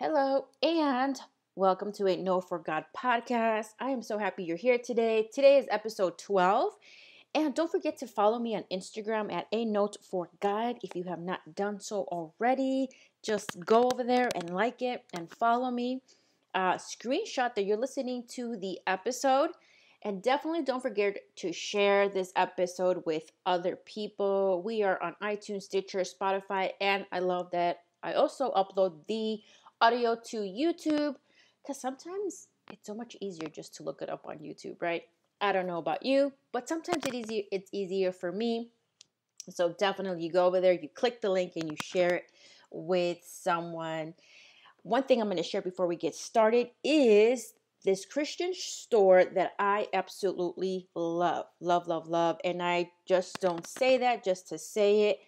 Hello, and welcome to a Note for God podcast. I am so happy you're here today. Today is episode 12. And don't forget to follow me on Instagram at a note for God if you have not done so already. Just go over there and like it and follow me. Uh, screenshot that you're listening to the episode. And definitely don't forget to share this episode with other people. We are on iTunes, Stitcher, Spotify, and I love that I also upload the audio to YouTube because sometimes it's so much easier just to look it up on YouTube, right? I don't know about you, but sometimes it easy, it's easier for me. So definitely you go over there, you click the link, and you share it with someone. One thing I'm going to share before we get started is this Christian store that I absolutely love, love, love, love. And I just don't say that just to say it.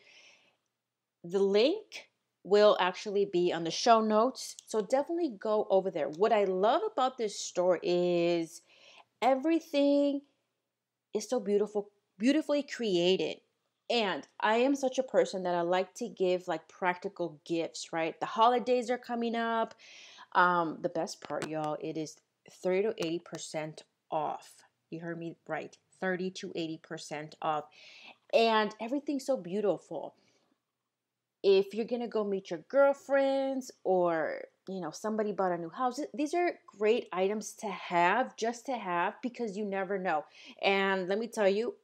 The link will actually be on the show notes. So definitely go over there. What I love about this store is everything is so beautiful, beautifully created. And I am such a person that I like to give like practical gifts, right? The holidays are coming up. Um, the best part, y'all, it is 30 to 80% off. You heard me right. 30 to 80% off. And everything's so beautiful if you're gonna go meet your girlfriends or you know somebody bought a new house these are great items to have just to have because you never know. And let me tell you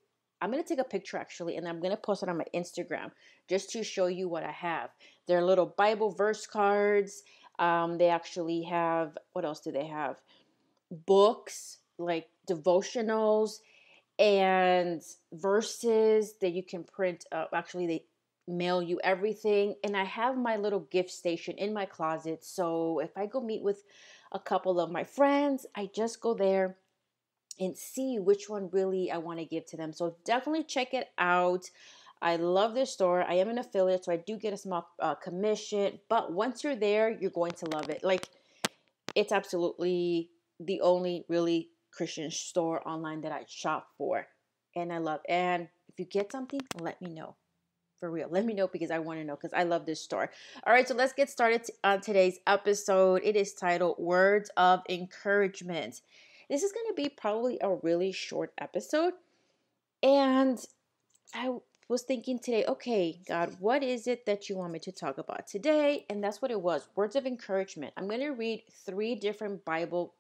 i'm gonna take a picture actually and i'm gonna post it on my instagram just to show you what i have. They're little bible verse cards um, they actually have what else do they have? Books like devotionals and verses that you can print up actually they mail you everything. And I have my little gift station in my closet. So if I go meet with a couple of my friends, I just go there and see which one really I want to give to them. So definitely check it out. I love this store. I am an affiliate, so I do get a small uh, commission. But once you're there, you're going to love it. Like, it's absolutely the only really Christian store online that I shop for. And I love. And if you get something, let me know for real. Let me know because I want to know because I love this store. All right, so let's get started on today's episode. It is titled Words of Encouragement. This is going to be probably a really short episode. And I was thinking today, okay, God, what is it that you want me to talk about today? And that's what it was words of encouragement. I'm going to read three different Bible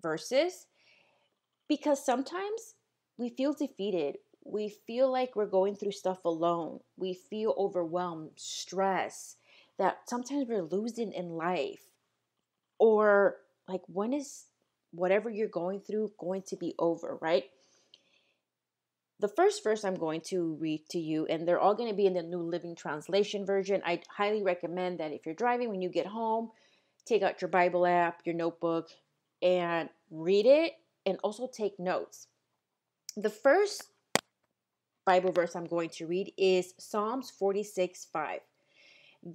verses because sometimes we feel defeated we feel like we're going through stuff alone. We feel overwhelmed, stress, that sometimes we're losing in life. Or like, when is whatever you're going through going to be over, right? The first verse I'm going to read to you, and they're all going to be in the New Living Translation version. I highly recommend that if you're driving, when you get home, take out your Bible app, your notebook, and read it and also take notes. The first Bible verse I'm going to read is Psalms 46 5.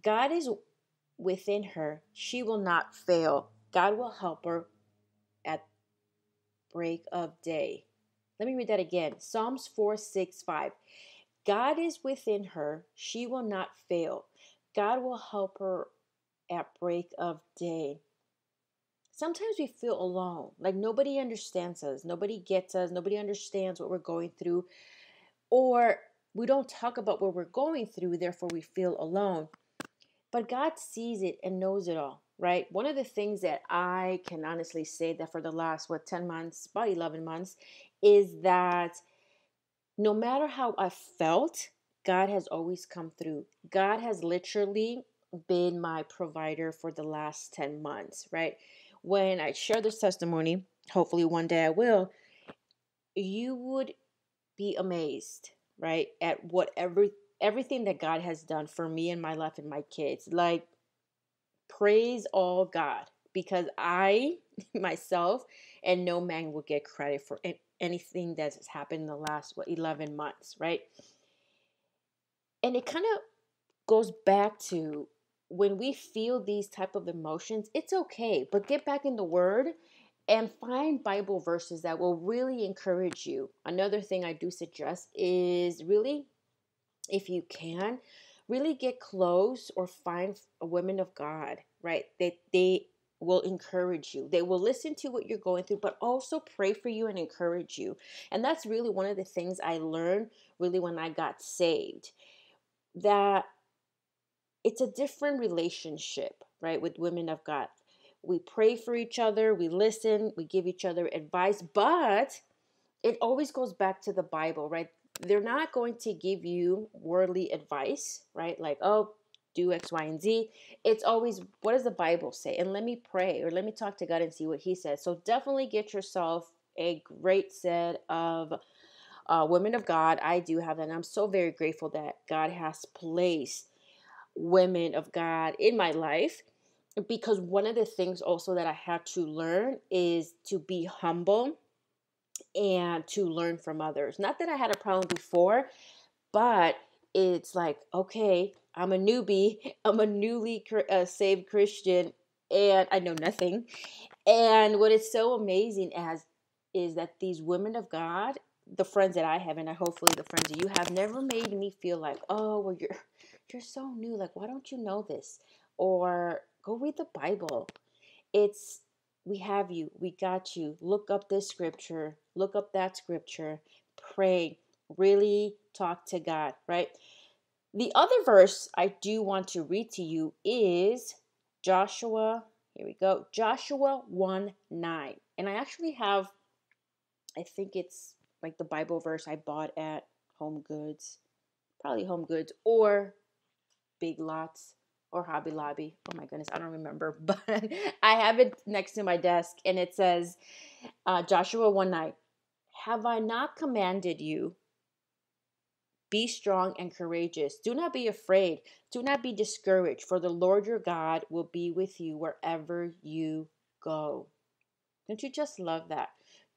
God is within her, she will not fail. God will help her at break of day. Let me read that again. Psalms 4 6 5. God is within her, she will not fail. God will help her at break of day. Sometimes we feel alone, like nobody understands us, nobody gets us, nobody understands what we're going through or we don't talk about what we're going through, therefore we feel alone. But God sees it and knows it all, right? One of the things that I can honestly say that for the last, what, 10 months, about 11 months, is that no matter how I felt, God has always come through. God has literally been my provider for the last 10 months, right? When I share this testimony, hopefully one day I will, you would be amazed, right, at whatever everything that God has done for me and my life and my kids. Like praise all God because I myself and no man will get credit for anything that has happened in the last what 11 months, right? And it kind of goes back to when we feel these type of emotions, it's okay, but get back in the word and find Bible verses that will really encourage you. Another thing I do suggest is really, if you can, really get close or find a women of God, right? That they will encourage you. They will listen to what you're going through, but also pray for you and encourage you. And that's really one of the things I learned really when I got saved. That it's a different relationship, right, with women of God. We pray for each other, we listen, we give each other advice, but it always goes back to the Bible, right? They're not going to give you worldly advice, right? Like, oh, do X, Y, and Z. It's always, what does the Bible say? And let me pray or let me talk to God and see what He says. So definitely get yourself a great set of uh, women of God. I do have that. And I'm so very grateful that God has placed women of God in my life because one of the things also that I had to learn is to be humble and to learn from others. Not that I had a problem before, but it's like, okay, I'm a newbie, I'm a newly uh, saved Christian, and I know nothing. And what is so amazing as is that these women of God, the friends that I have, and hopefully the friends that you have, never made me feel like, oh, well, you're you're so new. Like, why don't you know this? Or go read the Bible. It's we have you, we got you. Look up this scripture, look up that scripture, pray, really talk to God, right? The other verse I do want to read to you is Joshua. Here we go. Joshua 1 9. And I actually have, I think it's like the Bible verse I bought at Home Goods, probably Home Goods or Big Lots or Hobby Lobby. Oh my goodness, I don't remember, but I have it next to my desk and it says uh, Joshua 1 9. Have I not commanded you? Be strong and courageous. Do not be afraid. Do not be discouraged, for the Lord your God will be with you wherever you go. Don't you just love that?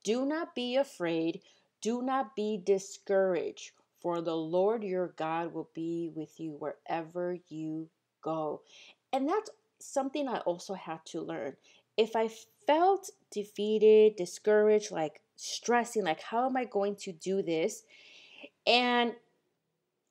Do not be afraid. Do not be discouraged, for the Lord your God will be with you wherever you go. And that's something I also had to learn. If I felt defeated, discouraged, like stressing, like, how am I going to do this? And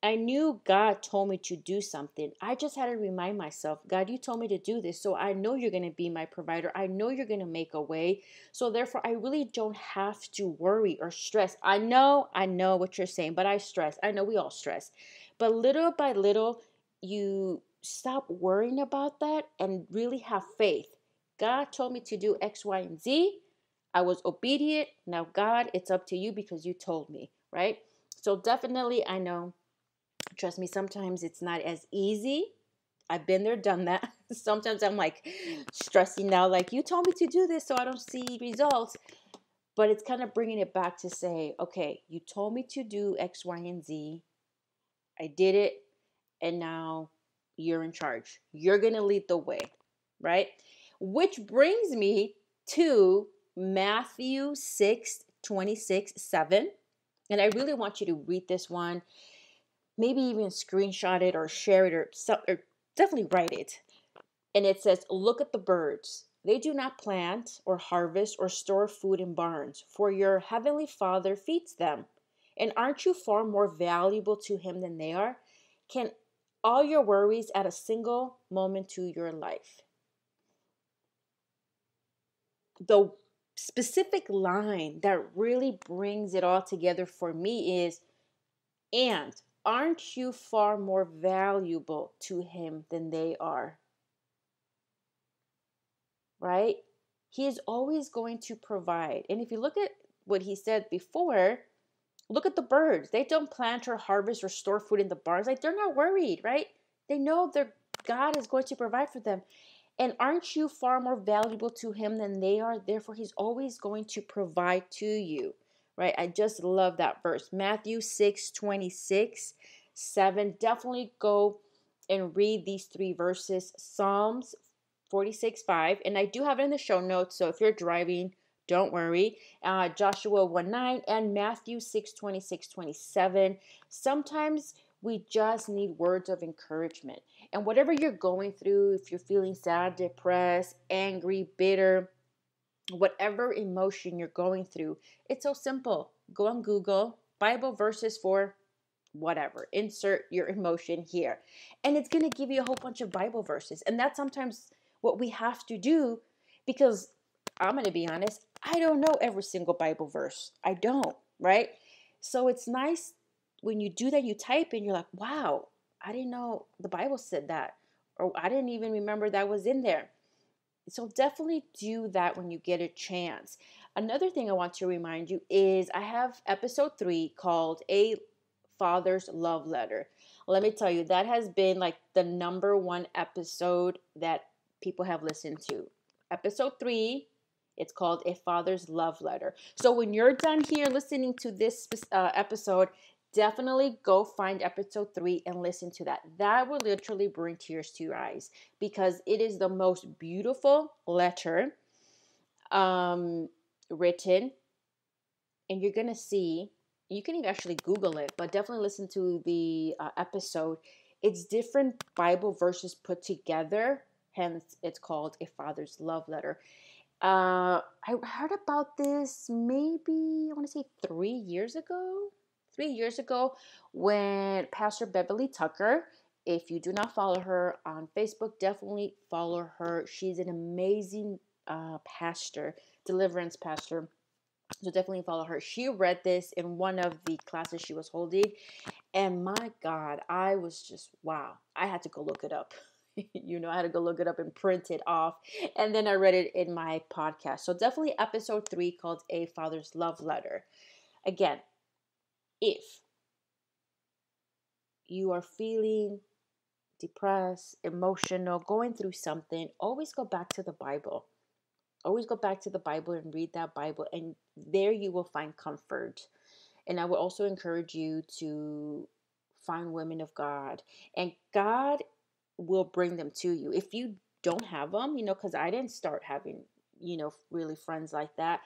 I knew God told me to do something. I just had to remind myself, God, you told me to do this. So I know you're going to be my provider. I know you're going to make a way. So therefore, I really don't have to worry or stress. I know, I know what you're saying, but I stress. I know we all stress. But little by little, you stop worrying about that and really have faith. God told me to do X, Y, and Z. I was obedient. Now, God, it's up to you because you told me, right? So definitely, I know Trust me, sometimes it's not as easy. I've been there, done that. sometimes I'm like stressing now, like, you told me to do this, so I don't see results. But it's kind of bringing it back to say, okay, you told me to do X, Y, and Z. I did it, and now you're in charge. You're going to lead the way, right? Which brings me to Matthew 6 26 7. And I really want you to read this one maybe even screenshot it or share it or, or definitely write it. And it says, Look at the birds. They do not plant or harvest or store food in barns, for your heavenly Father feeds them. And aren't you far more valuable to Him than they are? Can all your worries at a single moment to your life? The specific line that really brings it all together for me is, and Aren't you far more valuable to him than they are? Right? He is always going to provide. And if you look at what he said before, look at the birds. They don't plant or harvest or store food in the barns. Like they're not worried, right? They know their God is going to provide for them. And aren't you far more valuable to him than they are? Therefore, he's always going to provide to you right? I just love that verse. Matthew 6 26, 7. Definitely go and read these three verses. Psalms 46 5. And I do have it in the show notes. So if you're driving, don't worry. Uh, Joshua 1 9 and Matthew 6 26 27. Sometimes we just need words of encouragement. And whatever you're going through, if you're feeling sad, depressed, angry, bitter, whatever emotion you're going through, it's so simple. Go on Google, Bible verses for whatever. Insert your emotion here. And it's going to give you a whole bunch of Bible verses. And that's sometimes what we have to do because I'm going to be honest, I don't know every single Bible verse. I don't, right? So it's nice when you do that, you type and you're like, wow, I didn't know the Bible said that. Or I didn't even remember that was in there. So definitely do that when you get a chance. Another thing I want to remind you is I have episode three called A Father's Love Letter. Let me tell you, that has been like the number one episode that people have listened to. Episode three, it's called A Father's Love Letter. So when you're done here listening to this uh, episode, definitely go find episode three and listen to that. That will literally bring tears to your eyes because it is the most beautiful letter um, written. And you're going to see, you can actually Google it, but definitely listen to the uh, episode. It's different Bible verses put together, hence, it's called A Father's Love Letter. Uh, I heard about this maybe, I want to say three years ago three years ago when Pastor Beverly Tucker, if you do not follow her on Facebook, definitely follow her. She's an amazing uh, pastor, deliverance pastor. So definitely follow her. She read this in one of the classes she was holding. And my God, I was just, wow. I had to go look it up. you know, I had to go look it up and print it off. And then I read it in my podcast. So definitely episode three called A Father's Love Letter. Again, if you are feeling depressed, emotional, going through something, always go back to the Bible. Always go back to the Bible and read that Bible, and there you will find comfort. And I would also encourage you to find women of God, and God will bring them to you. If you don't have them, you know, because I didn't start having, you know, really friends like that.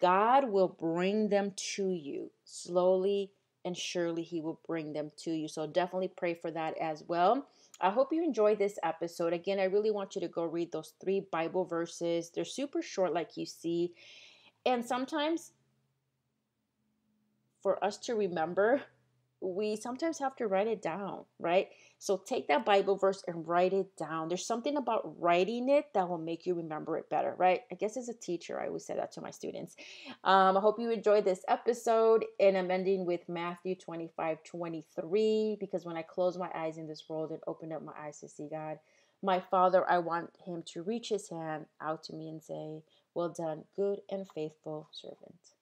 God will bring them to you slowly and surely He will bring them to you. So definitely pray for that as well. I hope you enjoyed this episode. Again, I really want you to go read those three Bible verses. They're super short, like you see. And sometimes for us to remember, we sometimes have to write it down, right? So take that Bible verse and write it down. There's something about writing it that will make you remember it better, right? I guess as a teacher, I always say that to my students. Um, I hope you enjoyed this episode. And I'm ending with Matthew 25 23, because when I close my eyes in this world and open up my eyes to see God, my Father, I want Him to reach His hand out to me and say, Well done, good and faithful servant.